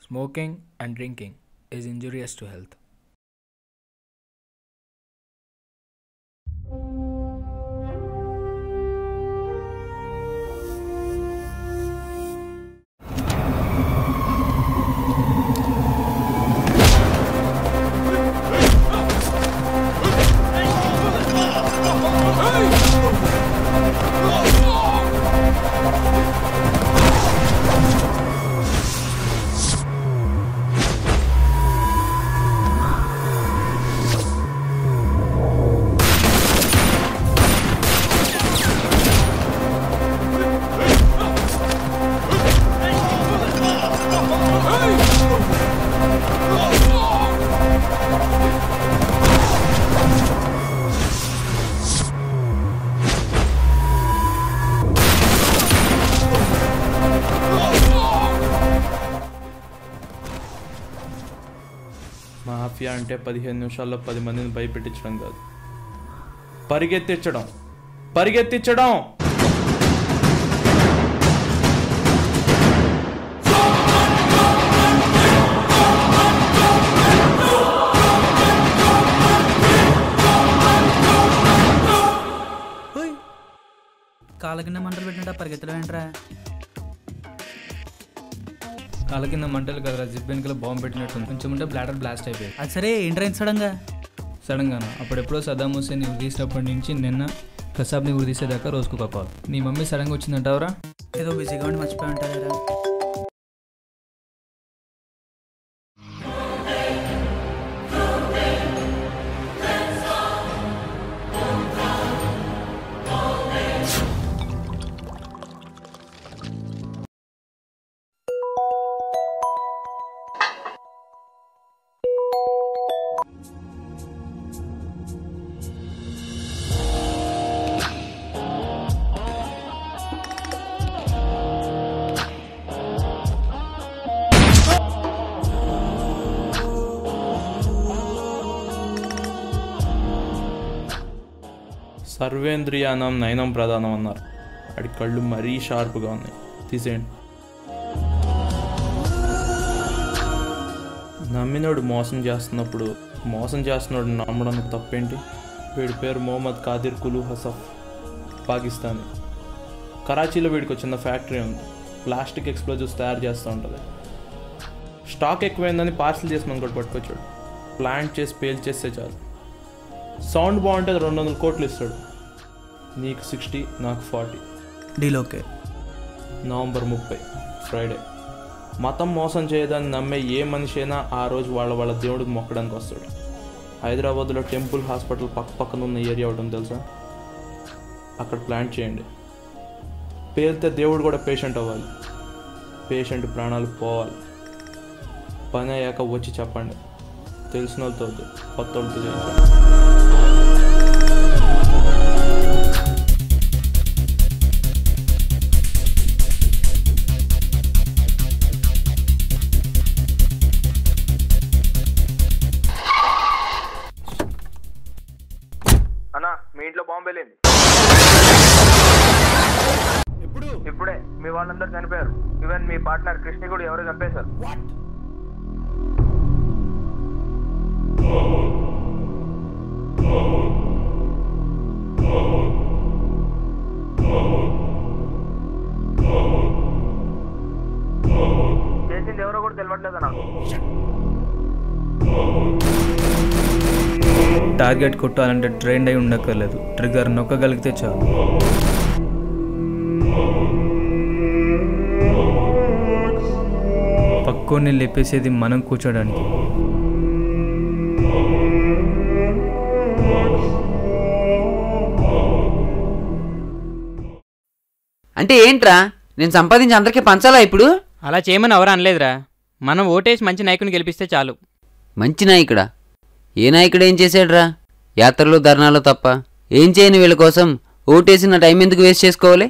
Smoking and drinking is injurious to health. Mafia అంటే పదిహేను నిమిషాల్లో పది మందిని భయపెట్టించడం కాదు. పరిగెత్తించడం. పరిగెత్తించడం! ఓయ్ కాళ్ళ కింద మంటలు పెట్టినట్టు పరిగెత్తడం ఏంట్రా? కాళ్ళ కింద మంటలు కదరా జిప్ వెనుకల బాంబు పెట్టినట్టు కొంచెం ఉంటే బ్లాడర్ బ్లాస్ట్ అయిపోయింది. అది సరే ఏంట్రా ఇంత సడన్గా? సడన్గాన? అప్పుడు ఎప్పుడో సదాం హుసేన్ తీసినప్పటి నుంచి నిన్న కసాబ్ని ఉరి తీసేదాకా రోజుకు ఒక కాల్. నీ మమ్మీ సడన్గా వచ్చిందంటావరా? ఏదో బిజీగా ఉండి మర్చిపోయి ఉంటారా సర్వేంద్రియానం నయనం ప్రధానం అన్నారు. వాడి కళ్ళు మరీ షార్ప్గా ఉన్నాయి. తీసేయండి. నమ్మినోడు మోసం చేస్తున్నప్పుడు మోసం చేస్తున్నాడు నమ్మడం తప్పేంటి? వీడి పేరు మొహమ్మద్ కాదిర్ కులు హసఫ్ పాకిస్తానీ. కరాచీలో వీడికి చిన్న ఫ్యాక్టరీ ఉంది. ప్లాస్టిక్ ఎక్స్ప్లోజివ్స్ తయారు చేస్తూ ఉంటుంది. స్టాక్ ఎక్కువైందని పార్సిల్ చేసి మనం కూడా పట్టుకొచ్చాడు. ప్లాంట్ చేసి పేల్ చేస్తే చాలు. సౌండ్ బాగుంటే రెండు వందల కోట్లు ఇస్తాడు. నీకు సిక్స్టీ నాకు ఫార్టీ డీల్ ఓకే నవంబర్ ముప్పై ఫ్రైడే మతం మోసం చేయదని నమ్మే ఏ మనిషి అయినా ఆ రోజు వాళ్ళ వాళ్ళ దేవుడికి మొక్కడానికి వస్తాడు. హైదరాబాద్లో టెంపుల్ హాస్పిటల్ పక్క పక్కన ఉన్న ఏరియా ఒకటి తెలుసా? అక్కడ ప్లాంట్ చేయండి. పేలితే దేవుడు కూడా పేషెంట్ అవ్వాలి. పేషెంట్ ప్రాణాలు పోవాలి. పని అయ్యాక వచ్చి చెప్పండి. తెలిసిన వాళ్ళతో కొత్త వాళ్ళతో మీ ఇంట్లో బాంబు వెళ్ళింది. ఎప్పుడు? ఇప్పుడే మీ వాళ్ళందరూ చనిపోయారు. ఈవెన్ మీ పార్ట్నర్ కృష్ణ కూడా ఎవరో చంపేశారు. చేసింది ఎవరో కూడా తెలియట్లేదు నాకు? టార్గెట్ కొట్టాలంటే ట్రైన్ అయి ఉండక్కర్లేదు. ట్రిగ్గర్ నొక్కగలిగితే చాలు. పక్కోని లేపేసేది మనం కూర్చోడానికి. అంటే ఏంట్రా? నేను సంపాదించి అందరికీ పంచాలా ఇప్పుడు? అలా చేయమని ఎవరు అనలేదురా. మనం ఓటేసి మంచి నాయకుని గెలిపిస్తే చాలు. మంచి నాయకుడా? ఏ నాయకుడు ఏం చేశాడ్రా? యాత్రలు ధర్నాలు తప్ప. ఏం చేయని వీళ్ళ కోసం ఓటేసిన టైం ఎందుకు వేస్ట్ చేసుకోవాలి?